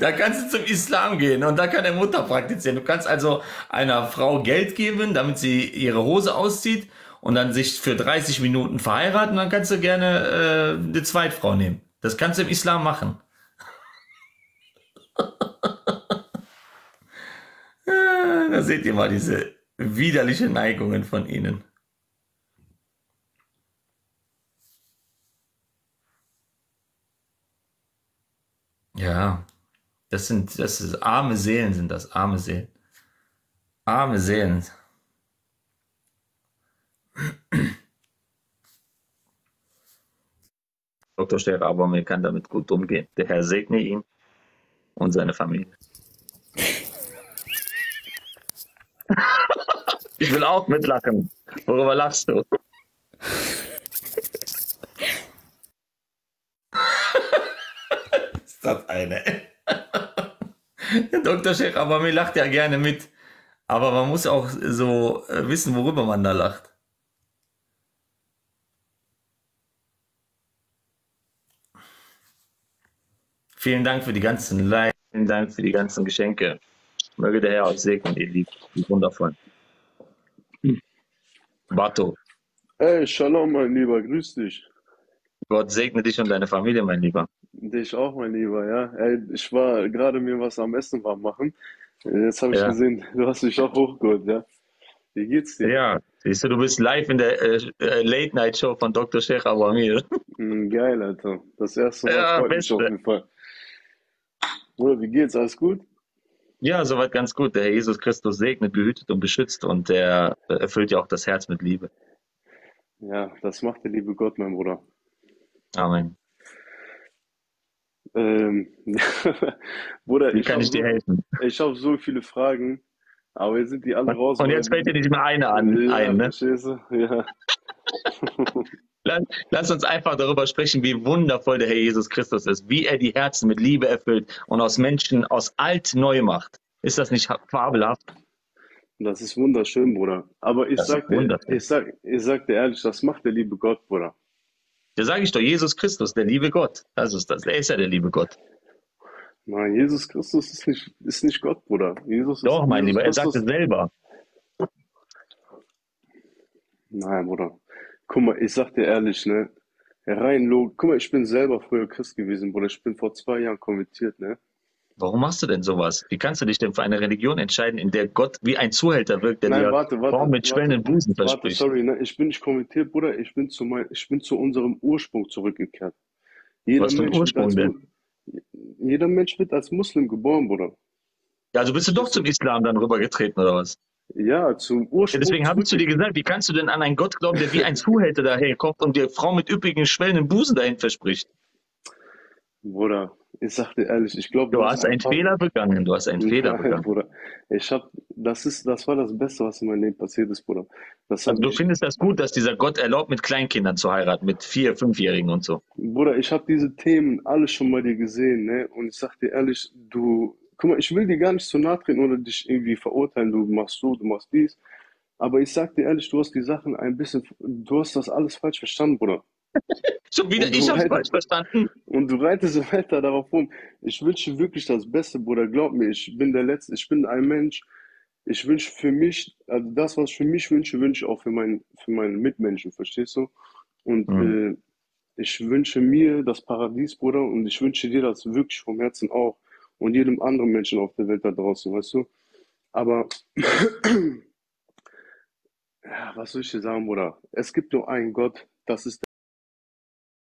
Da kannst du zum Islam gehen und da kann der Mutter praktizieren. Du kannst also einer Frau Geld geben, damit sie ihre Hose auszieht und dann sich für 30 Minuten verheiraten. Dann kannst du gerne äh, eine Zweitfrau nehmen. Das kannst du im Islam machen. Da seht ihr mal diese widerliche Neigungen von ihnen. Ja, das sind, das ist arme Seelen sind das, arme Seelen. Arme Seelen. Dr. Scherer Abraham kann damit gut umgehen. Der Herr segne ihn und seine Familie. Ich will auch mitlachen. Worüber lachst du? ist das eine? Der Dr. Aber mir lacht ja gerne mit. Aber man muss auch so äh, wissen, worüber man da lacht. Vielen Dank für die ganzen Likes, vielen Dank für die ganzen Geschenke. Möge der Herr euch segnen, ihr Lieben, die wundervollen. Bato, Ey, Shalom, mein Lieber, grüß dich. Gott segne dich und deine Familie, mein Lieber. Dich auch, mein Lieber, ja. Ey, ich war gerade mir was am Essen warm machen. Jetzt habe ich Ja. gesehen, du hast dich auch hochgeholt, ja. Wie geht's dir? Ja, siehst du, du bist live in der äh, äh, Late-Night-Show von Dr. Sheikh Awamir. Hm, geil, Alter. Das erste Mal Ja, freut mich auf jeden Fall. Bruder, wie geht's? Alles gut? Ja, soweit ganz gut. Der Herr Jesus Christus segnet, behütet und beschützt und der äh, erfüllt ja auch das Herz mit Liebe. Ja, das macht der liebe Gott, mein Bruder. Amen. Ähm, Bruder, Wie ich kann habe ich dir so, helfen? ich hab so viele Fragen, aber jetzt sind die alle raus. Und jetzt fällt dir nicht mehr eine an, ja, ein, ne? Ja. Lass, uns einfach darüber sprechen, wie wundervoll der Herr Jesus Christus ist, wie er die Herzen mit Liebe erfüllt und aus Menschen aus alt neu macht. Ist das nicht fabelhaft? Das ist wunderschön, Bruder. Aber ich Das ist sag dir, ich sag, ich sag dir ehrlich, das macht der liebe Gott, Bruder. Da sage ich doch, Jesus Christus, der liebe Gott. Das ist das. Er ist ja der liebe Gott. Nein, Jesus Christus ist nicht, ist nicht Gott, Bruder. Jesus ist, Doch, mein Jesus Lieber, er sagt es selber. Nein, Bruder. Guck mal, ich sag dir ehrlich, ne? Rein log. Guck mal, ich bin selber früher Christ gewesen, Bruder. Ich bin vor zwei Jahren konvertiert, ne? Warum machst du denn sowas? Wie kannst du dich denn für eine Religion entscheiden, in der Gott wie ein Zuhälter wirkt, der Nein, dir warte, warte, Frauen mit warte, schwellenden Busen Warte, verspricht? sorry, ne? Ich bin nicht konvertiert, Bruder. Ich bin zu mein, ich bin zu unserem Ursprung zurückgekehrt. Jeder Was für ein Mensch wird Ursprung als, denn? Jeder Mensch wird als Muslim geboren, Bruder. Ja, also bist du doch zum Islam dann rübergetreten, oder was? Ja, zum Ja, Ursprung deswegen habe ich zu dir gesagt, wie kannst du denn an einen Gott glauben, der wie ein Zuhälter daherkommt und dir Frauen mit üppigen, schwellenden Busen dahin verspricht? Bruder, ich sag dir ehrlich, ich glaube, Du hast einen einfach- Fehler begangen, du hast einen Fehler Nein, begangen. Bruder. Ich hab, das ist, das war das Beste, was in meinem Leben passiert ist, Bruder. Das Also du mich, findest das gut, dass dieser Gott erlaubt, mit Kleinkindern zu heiraten, mit vier-, fünfjährigen und so. Bruder, ich habe diese Themen alle schon mal dir gesehen, ne? Und ich sag dir ehrlich, du, guck mal, ich will dir gar nicht zu nahe treten oder dich irgendwie verurteilen, du machst so, du machst dies. Aber ich sag dir ehrlich, du hast die Sachen ein bisschen, du hast das alles falsch verstanden, Bruder. Schon wieder, ich hab's falsch verstanden. Und du reitest weiter darauf rum. Ich wünsche dir wirklich das Beste, Bruder. Glaub mir, ich bin der Letzte, ich bin ein Mensch. Ich wünsche für mich, also das, was ich für mich wünsche, wünsche ich auch für meinen, für meine Mitmenschen, verstehst du? Und Mhm. äh, ich wünsche mir das Paradies, Bruder, und ich wünsche dir das wirklich vom Herzen auch. Und jedem anderen Menschen auf der Welt da draußen, weißt du? Aber, ja, was soll ich dir sagen, Bruder? Es gibt nur einen Gott, das ist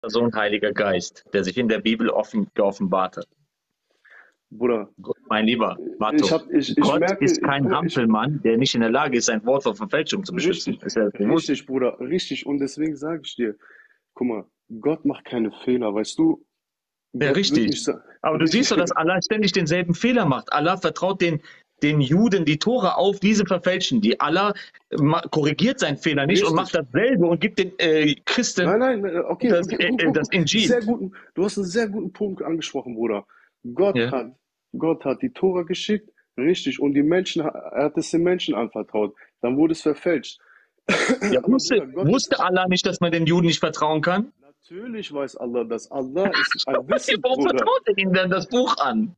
Sohn Heiliger Geist, der sich in der Bibel offen geoffenbart hat. Bruder. Mein Lieber, Ich Matto, hab, ich, ich Gott merke, ist kein ich, Hampelmann, der nicht in der Lage ist, sein Wort vor Verfälschung zu beschützen. Richtig, ja richtig, Bruder, richtig. Und deswegen sage ich dir, guck mal, Gott macht keine Fehler, weißt du? Ja, Gott richtig. Aber du siehst doch, dass Allah ständig denselben Fehler macht. Allah vertraut den, den Juden die Tora auf, diese verfälschen die. Allah korrigiert seinen Fehler nicht und Richtig. macht dasselbe und gibt den äh, Christen Nein, nein, nein, okay, das, okay, äh, äh, das. Injil. Sehr guten, du hast einen sehr guten Punkt angesprochen, Bruder. Gott Ja. hat, Gott hat die Tora geschickt, richtig, und die Menschen, er hat es den Menschen anvertraut. Dann wurde es verfälscht. Ja, wusste, Bruder, wusste Allah nicht, dass man den Juden nicht vertrauen kann? natürlich weiß Allah das. Allah ist ein Warum Wissensbruder. vertraut er ihnen denn das Buch an?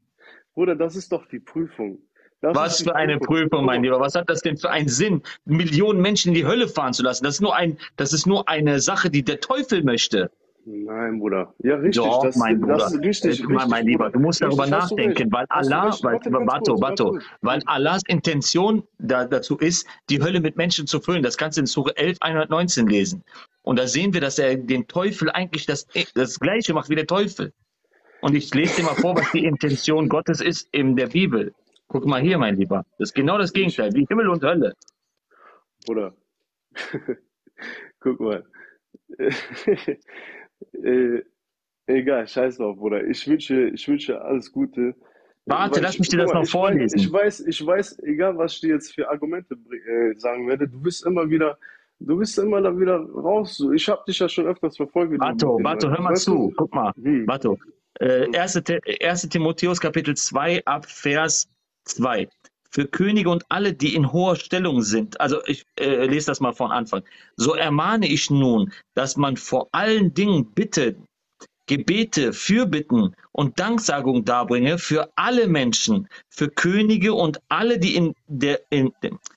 Bruder, das ist doch die Prüfung. Das Was für eine Prüfung, mein Lieber. Was hat das denn für einen Sinn, Millionen Menschen in die Hölle fahren zu lassen? Das ist nur ein, das ist nur eine Sache, die der Teufel möchte. Nein, Bruder. Ja, richtig. Doch, das, mein Bruder. das ist richtig, Äh, mein, richtig, mein Lieber, du musst darüber Richtig, nachdenken, weil Allah, weil, Warte, Bato, weil Allahs Intention da, dazu ist, die Hölle mit Menschen zu füllen. Das kannst du in Surah 11, 119 lesen. Und da sehen wir, dass er den Teufel eigentlich das, das Gleiche macht wie der Teufel. Und ich lese dir mal vor, was die Intention Gottes ist in der Bibel. Guck mal hier, mein Lieber. Das ist genau das Gegenteil, wie Himmel und Hölle. Bruder. Guck mal. äh, egal, scheiß drauf, Bruder. Ich wünsche, ich wünsche alles Gute. Warte, Weil lass ich- mich dir das mal, noch ich vorlesen. Ich weiß, ich weiß, egal was ich dir jetzt für Argumente äh, sagen werde, du bist immer wieder, du bist immer da wieder raus. So, Ich habe dich ja schon öfters verfolgt. du Bato, hör mal weißt zu. du? Guck mal. Hm. Bato. Äh, 1. Ti- 1. Timotheus Kapitel 2 ab Vers 2. Für Könige und alle, die in hoher Stellung sind, also ich äh, lese das mal von Anfang, so ermahne ich nun, dass man vor allen Dingen Bitte, Gebete, Fürbitten und Danksagung darbringe für alle Menschen, für Könige und alle, die in, der, in,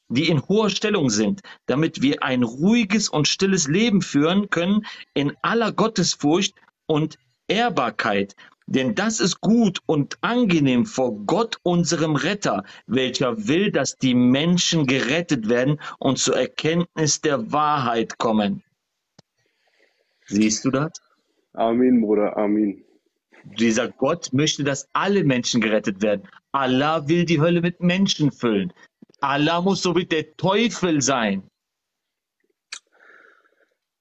die in hoher Stellung sind, damit wir ein ruhiges und stilles Leben führen können in aller Gottesfurcht und Ehrbarkeit. Denn das ist gut und angenehm vor Gott, unserem Retter, welcher will, dass die Menschen gerettet werden und zur Erkenntnis der Wahrheit kommen. Siehst du das? Amen, Bruder, Amen. Dieser Gott möchte, dass alle Menschen gerettet werden. Allah will die Hölle mit Menschen füllen. Allah muss so wie der Teufel sein.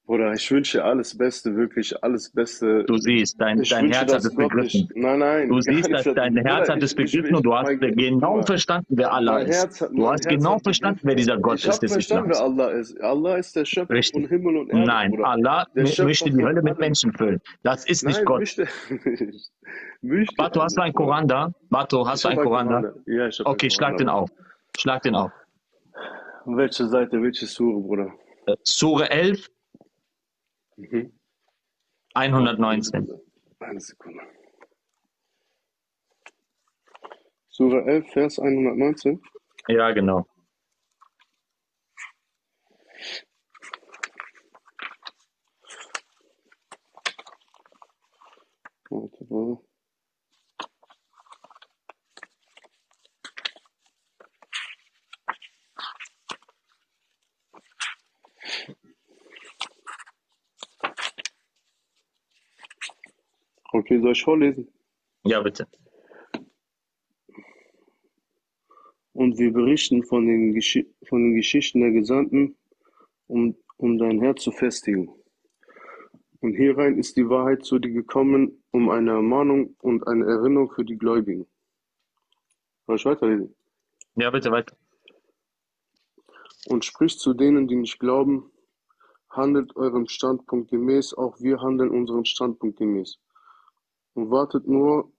Bruder, ich wünsche alles Beste, wirklich alles Beste. Du siehst, dein, Ich dein Herz hat es begriffen. nicht- Nein, nein. Du siehst, nicht. dass dein Bruder, Herz hat ich- es ich- begriffen ich- und du hast mein- genau Bruder, verstanden, wer Allah mein ist. Herz Du mein hast Herz genau verstanden, wer dieser Gott Ich habe ist des verstanden, wer. Allah ist. Allah ist der Schöpfer Richtig. von Himmel und Erde. Nein, Bruder. Allah möchte die Hölle mit. Menschen füllen. Das ist nicht Nein, Gott. möchte, nicht. möchte Bato, hast du einen. Koran da? Bato, hast Ich du einen Koran da? Ja, ich habe Okay, schlag den auf. Schlag den auf. Welche Seite, welche Sure, Bruder? Äh, Sure 11, Mhm. 119. Eine Sekunde. Sure 11, Vers 119. Ja, genau. Warte mal. Okay, soll ich vorlesen? Ja, bitte. Und wir berichten von den, Gesch von den Geschichten der Gesandten, um, um dein Herz zu festigen. Und hierein ist die Wahrheit zu dir gekommen, um eine Ermahnung und eine Erinnerung für die Gläubigen. Soll ich weiterlesen? Ja, bitte weiter. Und spricht zu denen, die nicht glauben, handelt eurem Standpunkt gemäß, auch wir handeln unserem Standpunkt gemäß. Und wartet nur,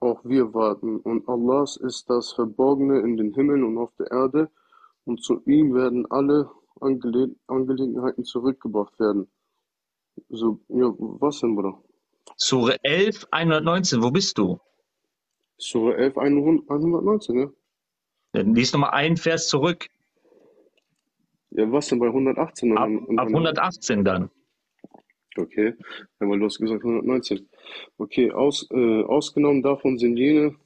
auch wir warten. Und Allahs ist das Verborgene in den Himmeln und auf der Erde, und zu ihm werden alle Angele Angelegenheiten zurückgebracht werden. So, ja, was denn, Bruder? Sure 11, 119. Wo bist du? Surah 11, 119, ja? Dann lies nochmal einen Vers zurück. Ja, was denn bei 118? Ab, ab 118 dann. Okay, ja, weil du hast gesagt 119. Okay, aus, äh, ausgenommen davon sind jene,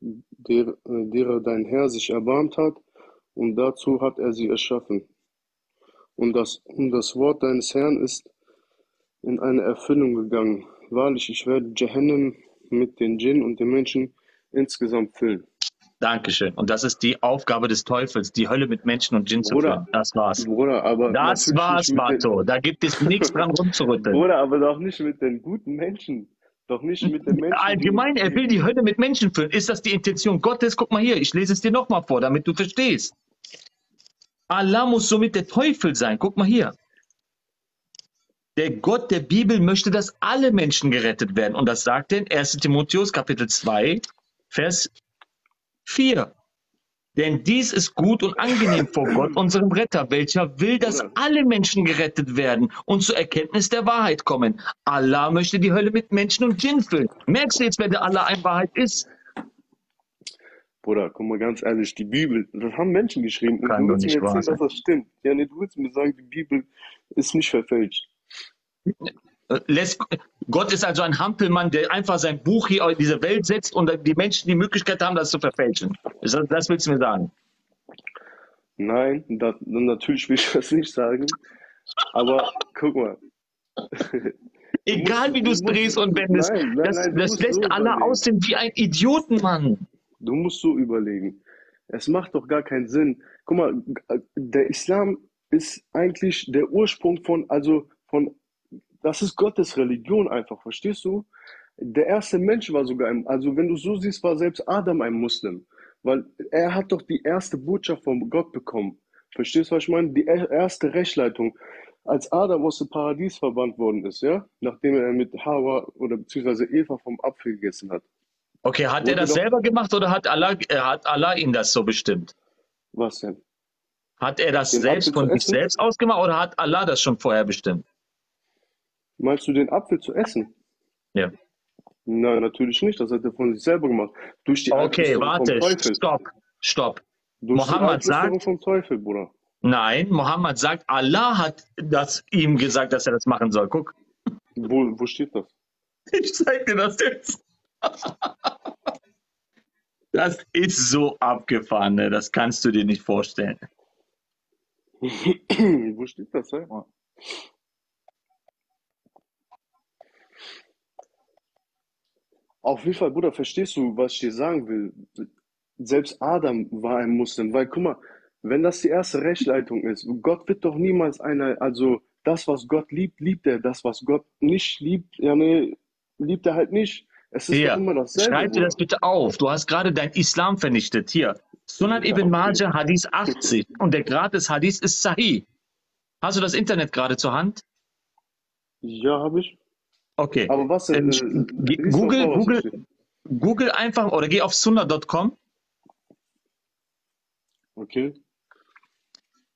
der, äh, derer dein Herr sich erbarmt hat, und dazu hat er sie erschaffen. Und das, und das Wort deines Herrn ist in eine Erfüllung gegangen. Wahrlich, ich werde Jahannam mit den Djinn und den Menschen insgesamt füllen. Dankeschön. Und das ist die Aufgabe des Teufels, die Hölle mit Menschen und Djinn zu füllen. Das war's. Bruder, aber Das war's, Bato. Da gibt es nichts dran rumzurütteln. Bruder, aber doch nicht mit den guten Menschen. Doch nicht mit den Menschen. Allgemein, er will die Hölle mit Menschen füllen. Ist das die Intention Gottes? Guck mal hier, ich lese es dir nochmal vor, damit du verstehst. Allah muss somit der Teufel sein. Guck mal hier. Der Gott der Bibel möchte, dass alle Menschen gerettet werden. Und das sagt er in 1 Timotheus Kapitel 2, Vers 4. Denn dies ist gut und angenehm vor Gott, unserem Retter, welcher will, dass alle Menschen gerettet werden und zur Erkenntnis der Wahrheit kommen. Allah möchte die Hölle mit Menschen und Djinn füllen. Merkst du jetzt, wer der Allah ein Wahrheit ist? Bruder, guck mal ganz ehrlich, die Bibel, das haben Menschen geschrieben. Und Kann du doch willst nicht mir erzählen, dass das stimmt. Ja, nee, du willst mir sagen, die Bibel ist nicht verfälscht. Lässt, Gott ist also ein Hampelmann, der einfach sein Buch hier in diese Welt setzt und die Menschen die Möglichkeit haben, das zu verfälschen. Das, das willst du mir sagen. Nein, das, natürlich will ich das nicht sagen. Aber guck mal. Egal wie du es drehst und wendest, Nein, nein, das, nein, das lässt so überlegen. aussehen wie ein Idioten, Mann. Du musst so überlegen. Es macht doch gar keinen Sinn. Guck mal, der Islam ist eigentlich der Ursprung von, also von, das ist Gottes Religion einfach, verstehst du? Der erste Mensch war sogar ein, also wenn du so siehst, war selbst Adam ein Muslim, weil er hat doch die erste Botschaft von Gott bekommen. Verstehst du, was ich meine? Die er- erste Rechtsleitung. Als Adam aus dem Paradies verbannt worden ist, ja, nachdem er mit Hawa oder beziehungsweise Eva vom Apfel gegessen hat. Okay, hat er das doch- selber gemacht oder hat Allah, äh, hat Allah ihn das so bestimmt? Was denn? Hat er das Den selbst Apfel von sich selbst ausgemacht oder hat Allah das schon vorher bestimmt? Meinst du den Apfel zu essen? Ja. Nein, natürlich nicht. Das hat er von sich selber gemacht. Durch die Okay, warte, vom Teufel. stopp, stopp. Durch Mohammed sagt- vom Teufel, Bruder. Nein, Mohammed sagt, Allah hat das ihm gesagt, dass er das machen soll. Guck, Wo, wo steht das? ich zeig dir das jetzt. Das ist so abgefahren, ne? das kannst du dir nicht vorstellen. Wo steht das? Hä? Auf jeden Fall, Bruder, verstehst du, was ich dir sagen will? Selbst Adam war ein Muslim, weil guck mal, wenn das die erste Rechtsleitung ist, Gott wird doch niemals einer, also das, was Gott liebt, liebt er, das, was Gott nicht liebt, ja, nee, liebt er halt nicht. Es ist doch immer dasselbe, schreib dir das bitte auf. Du hast gerade dein Islam vernichtet. Hier, Sunan Ja, ibn okay. Majah, Hadith 80. Und der Grad des Hadiths ist Sahih. Hast du das Internet gerade zur Hand? Ja, habe ich. Okay. Aber was denn? Ähm, Äh, Google, vor, was da Google. Google einfach oder geh auf sunnah.com. Okay.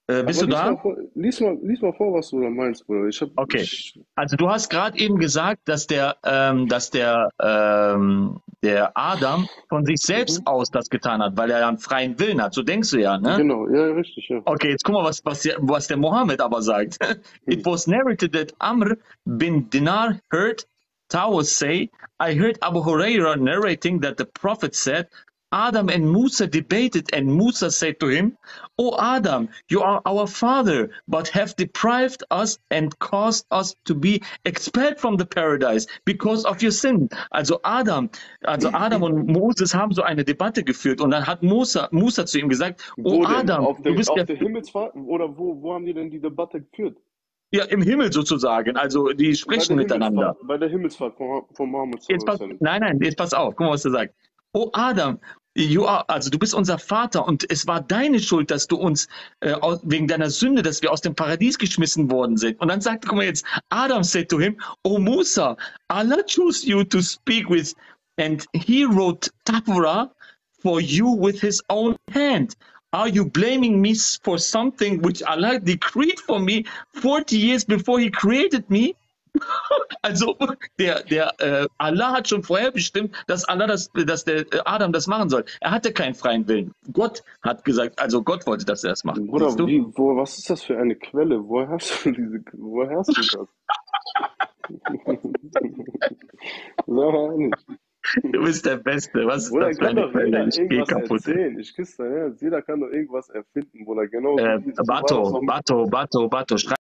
Äh, bist Aber du lies da? mal, vor, lies, mal, lies mal vor, was du da meinst, Bruder. Ich hab, Okay. ich, Also du hast gerade eben gesagt, dass der, ähm, dass der, ähm, der Adam von sich selbst Mhm. aus das getan hat, weil er ja einen freien Willen hat. So denkst du ja, ne? genau, ja, richtig, ja. Okay, jetzt guck mal, was, was, der, was der Mohammed aber sagt. It was narrated that Amr bin Dinar heard Tawus say, I heard Abu Huraira narrating that the Prophet said, Adam and Musa debated, and Musa said to him, O Adam, you are our father, but have deprived us and caused us to be expelled from the paradise because of your sin. Also Adam, also Adam und Moses haben so eine Debatte geführt und dann hat Musa, Musa zu ihm gesagt, O? Adam, Auf du der, bist auf der der Himmelsfahrt? Oder wo, wo haben die denn die Debatte geführt? Ja, im Himmel sozusagen. Also die Bei sprechen der miteinander. Bei der Himmelfahrt von, von Mohammed Jetzt pass, nein, nein, jetzt pass auf. Guck mal, was er sagt. Oh Adam, are, also du bist unser Vater und es war deine Schuld, dass du uns äh, wegen deiner Sünde, dass wir aus dem Paradies geschmissen worden sind. Und dann sagt, guck mal jetzt, Adam said to him, Oh Musa, Allah chose you to speak with, and he wrote Torah for you with his own hand. Are you blaming me for something which Allah decreed for me 40 years before he created me? Also der, der äh, Allah hat schon vorher bestimmt, dass Allah das, dass der äh, Adam das machen soll. Er hatte keinen freien Willen. Gott hat gesagt, also Gott wollte, dass er das macht. Bruder, wie, wo, was ist das für eine Quelle? Woher hast du diese, woher hast du das? Ehrlich. Du bist der Beste. Was ist Bruder, das für eine Quelle? Ich gehe kaputt. erzählen. Ich küsse dein Herz. Jeder kann doch irgendwas erfinden, Bruder. Genau Äh, so, so Bato, Bato, Bato, Bato, schreib